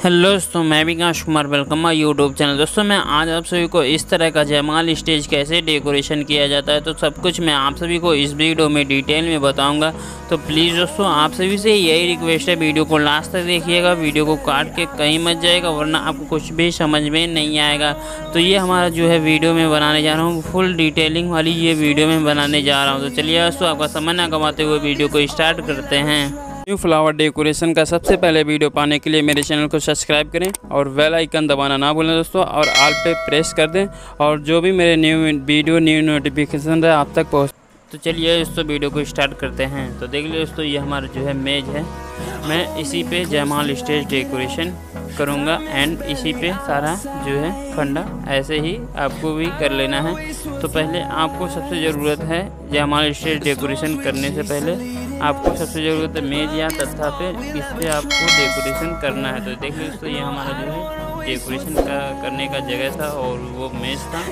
Hello दोस्तों, मैं भी काश Kumar welcome my YouTube channel दोस्तों, मैं आज आप सभी को इस तरह का जयमाल स्टेज कैसे डेकोरेशन किया जाता है तो सब कुछ मैं आप सभी को इस वीडियो में डिटेल में बताऊँगा। तो प्लीज़ दोस्तों, आप सभी से यही रिक्वेस्ट है वीडियो को लास्ट तक देखिएगा वीडियो को काट के कहीं मत जाएगा वरना आपको कुछ भी समझ में नहीं आएगा। तो ये हमारा जो है वीडियो में बनाने जा रहा हूँ फुल डिटेलिंग वाली ये वीडियो में बनाने जा रहा हूँ। तो चलिए दोस्तों, आपका समय ना कमाते हुए वीडियो को स्टार्ट करते हैं। न्यू फ्लावर डेकोरेशन का सबसे पहले वीडियो पाने के लिए मेरे चैनल को सब्सक्राइब करें और वेल आइकन दबाना ना भूलें दोस्तों और आल पे प्रेस कर दें और जो भी मेरे न्यू वीडियो न्यू नोटिफिकेशन है, आप तक पहुँच तो चलिए दोस्तों वीडियो को स्टार्ट करते हैं। तो देख लीजिए दोस्तों, ये हमारा जो है मेज है। मैं इसी पे जयमाल स्टेज डेकोरेशन करूँगा एंड इसी पे सारा जो है फंडा ऐसे ही आपको भी कर लेना है। तो पहले आपको सबसे ज़रूरत है जयमाल स्टेज डेकोरेशन करने से पहले आपको सबसे ज़रूरत है मेज या तथा पे इस पर आपको डेकोरेशन करना है। तो देख लीजिए दोस्तों, ये हमारा जो है डेकोरेशन का करने का जगह था और वो मेज था।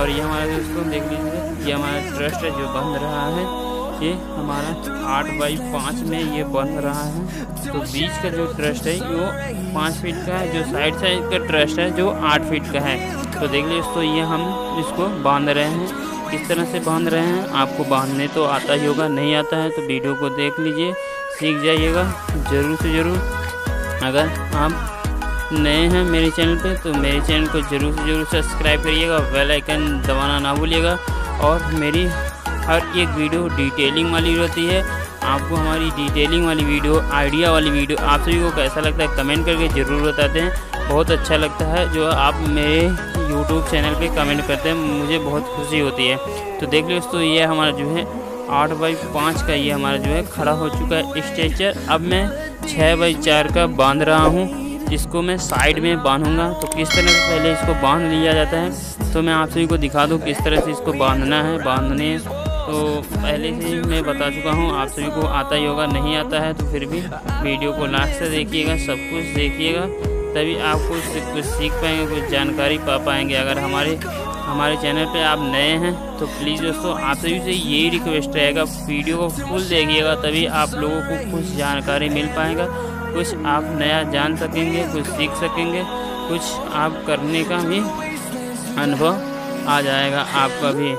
और ये हमारा दोस्तों, देख लीजिए, ये हमारा ट्रस्ट है जो बन रहा है। ये हमारा आठ बाई पाँच में ये बन रहा है। तो बीच का जो ट्रस्ट है, वो पाँच फीट का है, जो साइड साइड का ट्रस्ट है, जो आठ फीट का है। तो देख लीजिए दोस्तों, ये हम इसको बाँध रहे हैं। किस तरह से बाँध रहे हैं, आपको बांधने तो आता ही होगा, नहीं आता है तो वीडियो को देख लीजिए, सीख जाइएगा, ज़रूर से ज़रूर। अगर आप नए हैं मेरे चैनल पे तो मेरे चैनल को ज़रूर से ज़रूर सब्सक्राइब करिएगा, बेल आइकन दबाना ना भूलिएगा, और मेरी हर एक वीडियो डिटेलिंग वाली रहती है। आपको हमारी डिटेलिंग वाली वीडियो, आइडिया वाली वीडियो आप सभी को कैसा लगता है, कमेंट करके ज़रूर बताते हैं। बहुत अच्छा लगता है जो आप मेरे यूट्यूब चैनल पे कमेंट करते हैं, मुझे बहुत खुशी होती है। तो देख लो दोस्तों, ये हमारा जो है आठ बाई पाँच का ये हमारा जो है खड़ा हो चुका है स्ट्रेचर। अब मैं छः बाई चार का बाँध रहा हूँ, इसको मैं साइड में बांधूँगा। तो किस तरह से पहले इसको बाँध लिया जाता है तो मैं आप सभी को दिखा दूँ किस तरह से इसको बांधना है, बांधने। तो पहले से ही मैं बता चुका हूँ, आप सभी को आता ही होगा, नहीं आता है तो फिर भी वीडियो को लास्ट से देखिएगा, सब कुछ देखिएगा। तभी आप कुछ कुछ सीख पाएँगे, कुछ जानकारी पा पाएँगे। अगर हमारे हमारे चैनल पे आप नए हैं तो प्लीज़ दोस्तों, आप सभी से यही रिक्वेस्ट रहेगा वीडियो को फुल देखिएगा, तभी आप लोगों को कुछ जानकारी मिल पाएगा। कुछ आप नया जान सकेंगे, कुछ सीख सकेंगे, कुछ आप करने का भी अनुभव आ जाएगा आपका भी।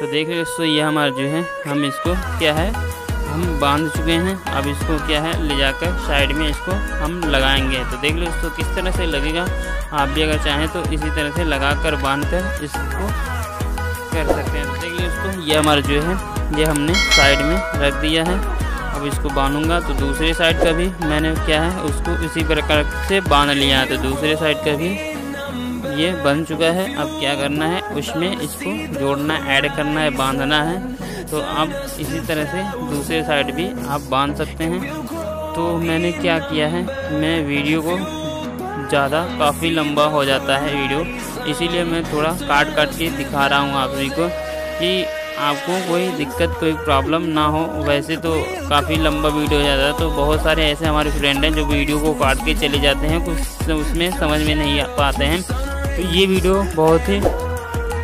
तो देख रहे दोस्तों, ये हमारा जो है, हम इसको क्या है? हम बाँध चुके हैं। अब इसको क्या है? ले जाकर साइड में इसको हम लगाएँगे। तो देख लो इसको किस तरह से लगेगा। आप भी अगर चाहें तो इसी तरह से लगा कर बाँध कर इसको कर सकते हैं। तो देख लो इसको, ये हमारा जो है, ये हमने साइड में रख दिया है। अब इसको बांधूँगा तो दूसरे साइड का भी मैंने क्या है, उसको इसी प्रकार से बाँध लिया है। तो दूसरे साइड का भी ये बन चुका है। अब क्या करना है? उसमें इसको जोड़ना ऐड करना है, बांधना है। तो आप इसी तरह से दूसरे साइड भी आप बाँध सकते हैं। तो मैंने क्या किया है, मैं वीडियो को ज़्यादा काफ़ी लंबा हो जाता है वीडियो, इसीलिए मैं थोड़ा काट काट के दिखा रहा हूँ आप सभी को कि आपको कोई दिक्कत, कोई प्रॉब्लम ना हो। वैसे तो काफ़ी लंबा वीडियो हो जाता है तो बहुत सारे ऐसे हमारे फ्रेंड हैं जो वीडियो को काट के चले जाते हैं, कुछ उसमें समझ में नहीं आ पाते हैं। तो ये वीडियो बहुत ही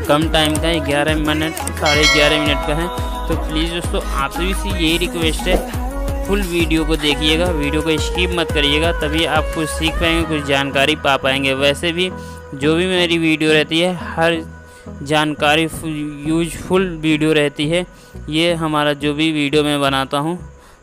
कम टाइम का है, ग्यारह मिनट, साढ़े ग्यारह मिनट का है। तो प्लीज़ दोस्तों, आप सभी से यही रिक्वेस्ट है फुल वीडियो को देखिएगा वीडियो को स्किप मत करिएगा, तभी आप कुछ सीख पाएँगे, कुछ जानकारी पा पाएँगे। वैसे भी, जो भी मेरी वीडियो रहती है, हर जानकारी यूजफुल वीडियो रहती है। ये हमारा जो भी वीडियो मैं बनाता हूँ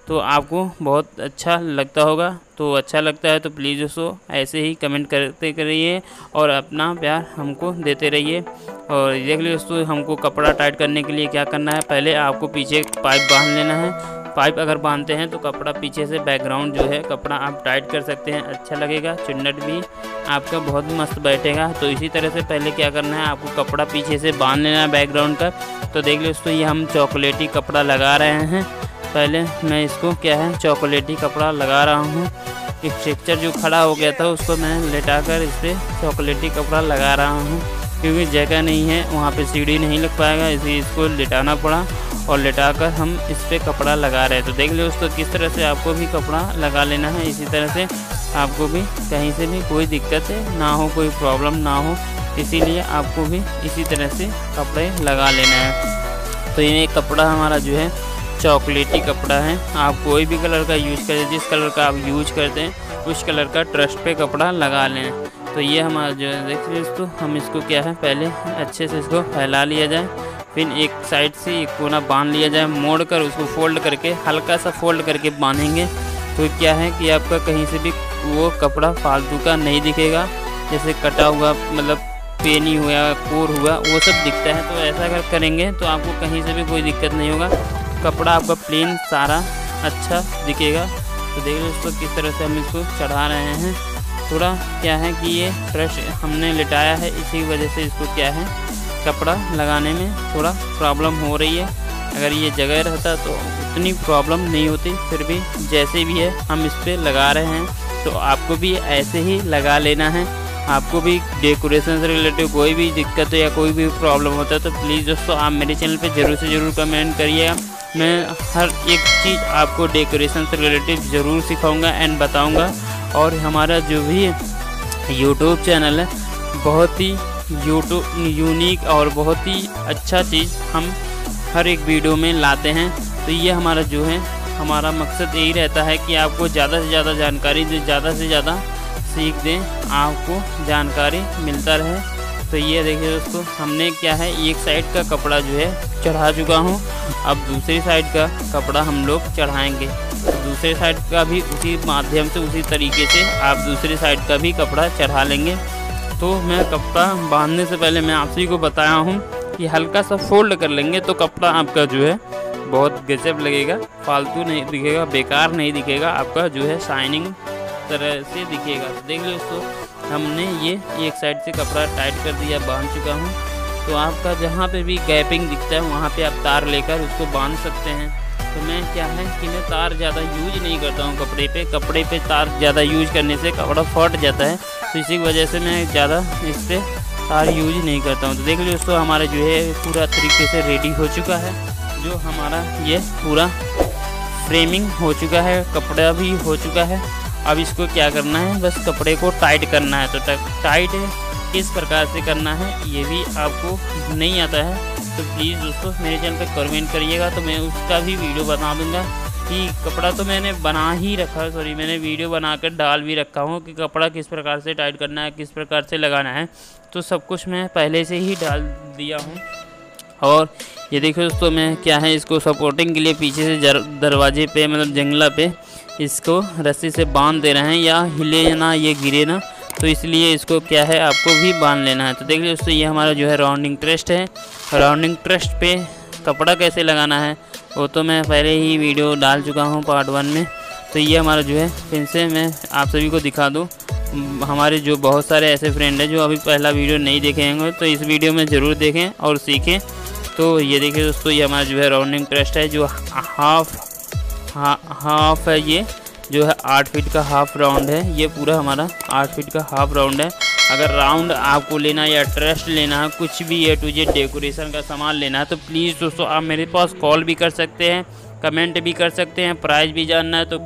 तो आपको बहुत अच्छा लगता होगा। तो अच्छा लगता है तो प्लीज़ दोस्तों ऐसे ही कमेंट करते करिए और अपना प्यार हमको देते रहिए। और देख लीजिए दोस्तों, हमको कपड़ा टाइट करने के लिए क्या करना है? पहले आपको पीछे पाइप बाँध लेना है। पाइप अगर बांधते हैं तो कपड़ा पीछे से बैकग्राउंड जो है, कपड़ा आप टाइट कर सकते हैं। अच्छा लगेगा, चुन्नट भी आपका बहुत मस्त बैठेगा। तो इसी तरह से पहले क्या करना है? आपको कपड़ा पीछे से बाँध लेना है बैकग्राउंड का। तो देख लीजिए दोस्तों, ये हम चॉकलेटी कपड़ा लगा रहे हैं। पहले मैं इसको क्या है, चॉकलेटी कपड़ा लगा रहा हूँ। स्ट्रक्चर जो खड़ा हो गया था, उसको मैं लेटा कर इस पर चॉकलेटी कपड़ा लगा रहा हूँ। क्योंकि जगह नहीं है, वहाँ पे सीढ़ी नहीं लग पाएगा, इसलिए इसको लेटाना पड़ा और लेटा कर हम इस पर कपड़ा लगा रहे हैं तो देख लो दोस्तों, किस तरह से आपको भी कपड़ा लगा लेना है, इसी तरह से आपको भी कहीं से भी कोई दिक्कत ना हो, कोई प्रॉब्लम ना हो, इसीलिए आपको भी इसी तरह से कपड़े लगा लेना है। तो ये कपड़ा हमारा जो है चॉकलेटी कपड़ा है। आप कोई भी कलर का यूज़ करें, जिस कलर का आप यूज़ करते हैं, उस कलर का ट्रस्ट पे कपड़ा लगा लें। तो ये हमारा जो है, देख दोस्तों, हम इसको क्या है, पहले अच्छे से इसको फैला लिया जाए, फिर एक साइड से एक कोना बाँध लिया जाए, मोड़ कर उसको फोल्ड करके, हल्का सा फोल्ड करके बांधेंगे। तो क्या है कि आपका कहीं से भी वो कपड़ा फालतू का नहीं दिखेगा, जैसे कटा हुआ मतलब पेनी हुआ, कोर हुआ, वो सब दिखता है। तो ऐसा अगर करेंगे तो आपको कहीं से भी कोई दिक्कत नहीं होगा। कपड़ा आपका प्लेन सारा अच्छा दिखेगा। तो देख लो दोस्तों, किस तरह से हम इसको चढ़ा रहे हैं। थोड़ा क्या है कि ये ब्रश हमने लिटाया है, इसी वजह से इसको क्या है, कपड़ा लगाने में थोड़ा प्रॉब्लम हो रही है। अगर ये जगह रहता तो उतनी प्रॉब्लम नहीं होती, फिर भी जैसे भी है, हम इस पर लगा रहे हैं। तो आपको भी ऐसे ही लगा लेना है। आपको भी डेकोरेशन से रिलेटेड कोई भी दिक्कत या कोई भी प्रॉब्लम होता है तो प्लीज़ दोस्तों, आप मेरे चैनल पे ज़रूर से ज़रूर कमेंट करिएगा। मैं हर एक चीज़ आपको डेकोरेशन से रिलेटेड ज़रूर सिखाऊँगा एंड बताऊँगा। और हमारा जो भी यूट्यूब चैनल है, बहुत ही यूट्यूब यूनिक और बहुत ही अच्छा चीज़ हम हर एक वीडियो में लाते हैं। तो ये हमारा जो है, हमारा मकसद यही रहता है कि आपको ज़्यादा से ज़्यादा जानकारी दे, ज़्यादा से ज़्यादा सीख दें, आपको जानकारी मिलता रहे। तो ये देखिए दोस्तों, हमने क्या है, एक साइड का कपड़ा जो है चढ़ा चुका हूँ। अब दूसरी साइड का कपड़ा हम लोग चढ़ाएँगे। दूसरे साइड का भी उसी माध्यम से, उसी तरीके से आप दूसरी साइड का भी कपड़ा चढ़ा लेंगे। तो मैं कपड़ा बांधने से पहले मैं आप सभी को बताया हूँ कि हल्का सा फोल्ड कर लेंगे तो कपड़ा आपका जो है बहुत गजब लगेगा। फालतू नहीं दिखेगा, बेकार नहीं दिखेगा, आपका जो है शाइनिंग तरह से दिखेगा। देख लो दोस्तों, हमने ये एक साइड से कपड़ा टाइट कर दिया, बाँध चुका हूँ। तो आपका जहाँ पे भी गैपिंग दिखता है, वहाँ पे आप तार लेकर उसको बाँध सकते हैं। तो मैं क्या है कि मैं तार ज़्यादा यूज़ नहीं करता हूँ कपड़े पे। कपड़े पे तार ज़्यादा यूज़ करने से कपड़ा फट जाता है। तो इसी वजह से मैं ज़्यादा इस पर तार यूज़ नहीं करता हूँ। तो देख लो दोस्तों, हमारा जो है पूरा तरीके से रेडी हो चुका है। जो हमारा ये पूरा फ्रेमिंग हो चुका है, कपड़ा भी हो चुका है। अब इसको क्या करना है? बस कपड़े को टाइट करना है। तो टाइट किस प्रकार से करना है, ये भी आपको नहीं आता है तो प्लीज़ दोस्तों मेरे चैनल पर कमेंट करिएगा तो मैं उसका भी वीडियो बता दूँगा। कि कपड़ा तो मैंने बना ही रखा है सॉरी मैंने वीडियो बनाकर डाल भी रखा हूँ कि कपड़ा किस प्रकार से टाइट करना है, किस प्रकार से लगाना है। तो सब कुछ मैं पहले से ही डाल दिया हूँ। और ये देखो दोस्तों मैं क्या है, इसको सपोर्टिंग के लिए पीछे से दरवाजे पे मतलब जंगला पे इसको रस्सी से बाँध दे रहे हैं, या हिले ना, ये गिरे ना। तो इसलिए इसको क्या है आपको भी बाँध लेना है। तो देख लीजिए दोस्तों ये हमारा जो है राउंडिंग ट्रस्ट है। राउंडिंग ट्रस्ट पे कपड़ा कैसे लगाना है वो तो मैं पहले ही वीडियो डाल चुका हूँ पार्ट वन में। तो ये हमारा जो है फिर से मैं आप सभी को दिखा दूँ। हमारे जो बहुत सारे ऐसे फ्रेंड हैं जो अभी पहला वीडियो नहीं देखे होंगे तो इस वीडियो में ज़रूर देखें और सीखें। तो ये देखिए दोस्तों ये हमारा जो है राउंडिंग ट्रस्ट है जो हाफ़ हा, हाफ़ है ये। जो है आठ फीट का हाफ़ राउंड है, ये पूरा हमारा आठ फीट का हाफ़ राउंड है। अगर राउंड आपको लेना है या ट्रस्ट लेना है, कुछ भी ए टू जेड डेकोरेशन का सामान लेना है तो प्लीज़ दोस्तों आप मेरे पास कॉल भी कर सकते हैं कमेंट भी कर सकते हैं प्राइस भी जानना है तो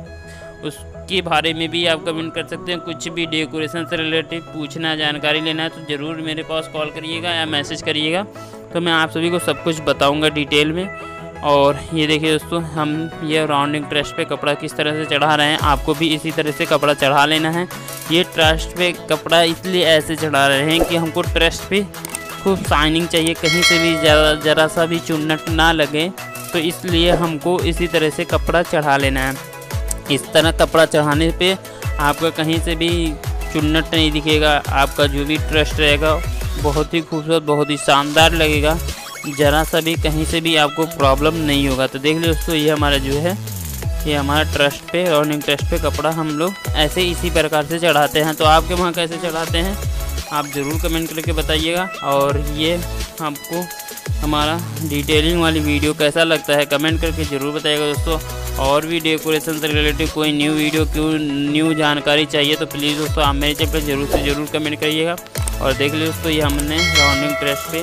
उसके बारे में भी आप कमेंट कर सकते हैं। कुछ भी डेकोरेशन से रिलेटेड पूछना जानकारी लेना है तो ज़रूर मेरे पास कॉल करिएगा या मैसेज करिएगा तो मैं आप सभी को सब कुछ बताऊँगा डिटेल में। और ये देखिए दोस्तों, हम ये राउंडिंग ट्रस्ट पे कपड़ा किस तरह से चढ़ा रहे हैं, आपको भी इसी तरह से कपड़ा चढ़ा लेना है। ये ट्रस्ट पे कपड़ा इसलिए ऐसे चढ़ा रहे हैं कि हमको ट्रस्ट पे खूब शाइनिंग चाहिए, कहीं से भी ज़रा ज़रा सा भी चुन्नट ना लगे तो इसलिए हमको इसी तरह से कपड़ा चढ़ा लेना है। इस तरह कपड़ा चढ़ाने पे आपका कहीं से भी चुन्नट नहीं दिखेगा, आपका जो भी ट्रस्ट रहेगा, बहुत ही खूबसूरत, बहुत ही शानदार लगेगा। ज़रा सा भी कहीं से भी आपको प्रॉब्लम नहीं होगा। तो देख लो दोस्तों, ये हमारा जो है, ये हमारा ट्रस्ट पे रनिंग ट्रस्ट पे कपड़ा हम लोग ऐसे इसी प्रकार से चढ़ाते हैं। तो आपके वहाँ कैसे चढ़ाते हैं, आप ज़रूर कमेंट करके बताइएगा। और ये आपको हमारा डिटेलिंग वाली वीडियो कैसा लगता है कमेंट करके ज़रूर बताइएगा दोस्तों। और भी डेकोरेशन से रिलेटेड कोई न्यू वीडियो क्यों न्यू जानकारी चाहिए तो प्लीज़ दोस्तों आप मेरे चैनल पर ज़रूर से ज़रूर कमेंट करिएगा। और देख लीजिए दोस्तों, ये हमने राउंडिंग ट्रस्ट पे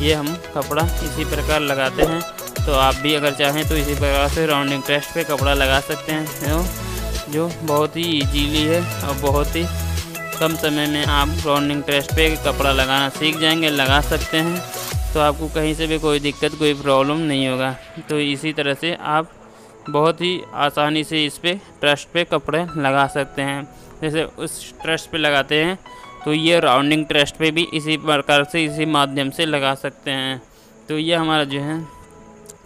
ये हम कपड़ा इसी प्रकार लगाते हैं। तो आप भी अगर चाहें तो इसी प्रकार से राउंडिंग टेस्ट पे कपड़ा लगा सकते हैं जो बहुत ही इजीली है और बहुत ही कम समय में आप राउंडिंग टेस्ट पे कपड़ा लगाना सीख जाएँगे, लगा सकते हैं। तो आपको कहीं से भी कोई दिक्कत, कोई प्रॉब्लम नहीं होगा। तो इसी तरह से आप बहुत ही आसानी से इस पर ट्रस्ट पे कपड़े लगा सकते हैं। जैसे उस ट्रस्ट पे लगाते हैं तो ये राउंडिंग ट्रस्ट पे भी इसी प्रकार से, इसी माध्यम से लगा सकते हैं। तो ये हमारा जो है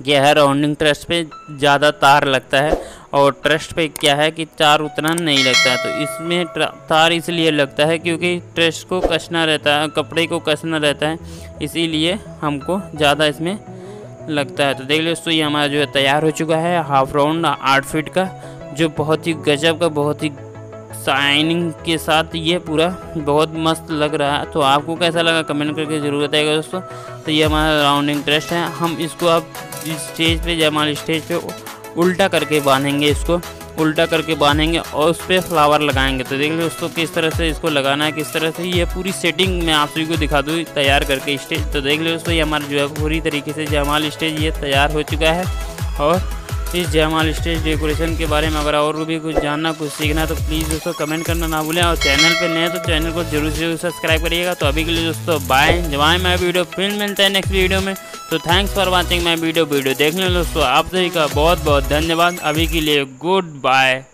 यह है राउंडिंग ट्रस्ट पे ज़्यादा तार लगता है और ट्रस्ट पे क्या है कि तार उतना नहीं लगता है। तो इसमें तार इसलिए लगता है क्योंकि ट्रस्ट को कसना रहता है, कपड़े को कसना रहता है, इसीलिए हमको ज़्यादा इसमें लगता है। तो देख लो दोस्तों ये हमारा जो है तैयार हो चुका है हाफ़ राउंड आठ फीट का, जो बहुत ही गजब का, बहुत ही शाइनिंग के साथ ये पूरा बहुत मस्त लग रहा है। तो आपको कैसा लगा कमेंट करके ज़रूर बताएगा दोस्तों। तो ये हमारा राउंडिंग ट्रस्ट है। हम इसको अब स्टेज पे जयमाल स्टेज पे उल्टा करके बांधेंगे इसको, उल्टा करके बांधेंगे और उस पर फ्लावर लगाएँगे। तो देख लो दोस्तों, किस तरह से इसको लगाना है, किस तरह से ये पूरी सेटिंग मैं आप सभी को दिखा दूँ, तैयार करके स्टेज तो देख लो दोस्तों, ये हमारा जो है पूरी तरीके से जयमाल स्टेज ये तैयार हो चुका है और इस जयमाल स्टेज डेकोरेशन के बारे में अगर और भी कुछ जानना, कुछ सीखना तो प्लीज़ दोस्तों कमेंट करना ना भूलें और चैनल पर नए तो चैनल को ज़रूर से सब्सक्राइब करिएगा। तो अभी के लिए दोस्तों बाय जवाएँ मैं वीडियो, फिर मिलता है नेक्स्ट वीडियो में। तो thanks for watching my video video देखने दोस्तों। आप सभी का बहुत बहुत धन्यवाद। अभी के लिए गुड बाय